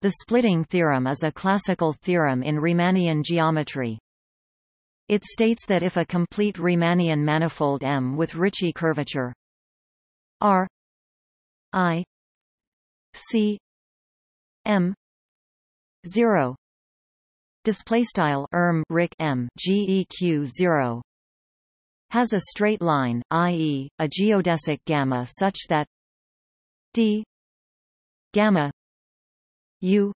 The splitting theorem is a classical theorem in Riemannian geometry. It states that if a complete Riemannian manifold M with Ricci curvature R I C M zero display style erm ric M GEQ zero has a straight line, i.e., a geodesic gamma such that d gamma u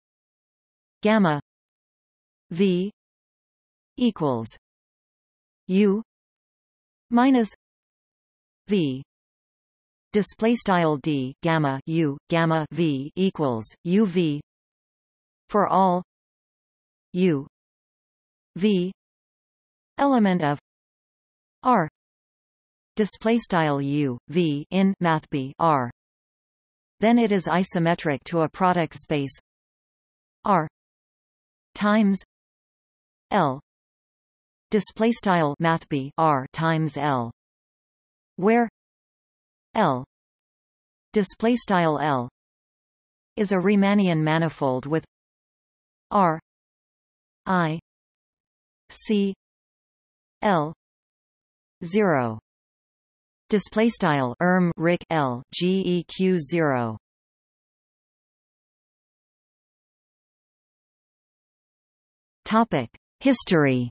gamma v equals u minus v. Display style d gamma u gamma v equals uv for all u v element of r. Display style u v in mathb r. Then it is isometric to a product space r times l display style mathb r times l where l display style l is a Riemannian manifold with r i c l 0 display style erm ric l geq 0 history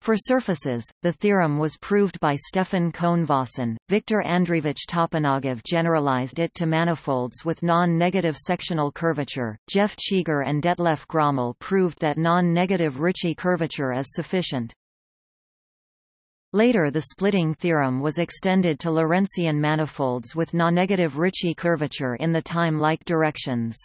For surfaces, the theorem was proved by Stefan Cohn-Vossen. Viktor Andreevich Toponogov generalized it to manifolds with non-negative sectional curvature. Jeff Cheeger and Detlef Gromoll proved that non-negative Ricci curvature is sufficient. Later the splitting theorem was extended to Lorentzian manifolds with non-negative Ricci curvature in the time-like directions.